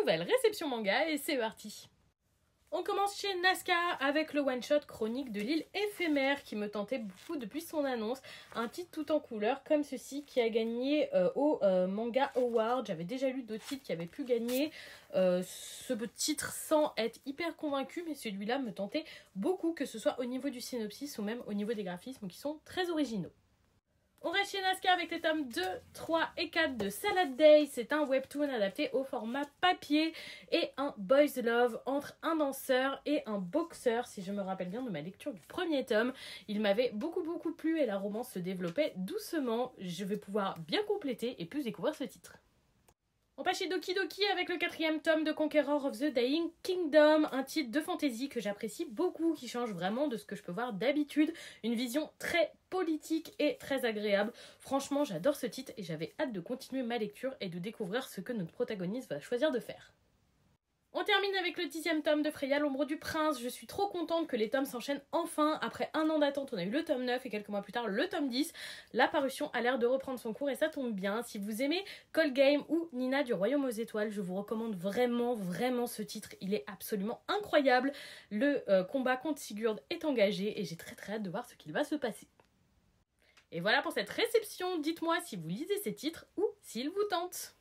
nouvelle réception manga et c'est parti. On commence chez Nazca avec le one-shot chronique de l'île éphémère qui me tentait beaucoup depuis son annonce. Un titre tout en couleur comme ceci qui a gagné euh, au euh, Manga Award. J'avais déjà lu d'autres titres qui avaient pu gagner euh, ce titre sans être hyper convaincu, mais celui-là me tentait beaucoup, que ce soit au niveau du synopsis ou même au niveau des graphismes qui sont très originaux. On reste chez Nazca avec les tomes 2, 3 et 4 de Salad Day. C'est un webtoon adapté au format papier et un boys love entre un danseur et un boxeur. Si je me rappelle bien de ma lecture du premier tome, il m'avait beaucoup beaucoup plu et la romance se développait doucement. Je vais pouvoir bien compléter et plus découvrir ce titre. On passe chez Doki Doki avec le quatrième tome de Conqueror of the Dying Kingdom, un titre de fantasy que j'apprécie beaucoup, qui change vraiment de ce que je peux voir d'habitude. Une vision très politique et très agréable. Franchement, j'adore ce titre et j'avais hâte de continuer ma lecture et de découvrir ce que notre protagoniste va choisir de faire. On termine avec le dixième tome de Freya, l'ombre du prince. Je suis trop contente que les tomes s'enchaînent enfin. Après un an d'attente, on a eu le tome 9 et quelques mois plus tard le tome 10. La parution a l'air de reprendre son cours et ça tombe bien. Si vous aimez Call Game ou Nina du Royaume aux Étoiles, je vous recommande vraiment, vraiment ce titre. Il est absolument incroyable. Le euh, combat contre Sigurd est engagé et j'ai très très hâte de voir ce qu'il va se passer. Et voilà pour cette réception. Dites-moi si vous lisez ces titres ou s'ils vous tentent.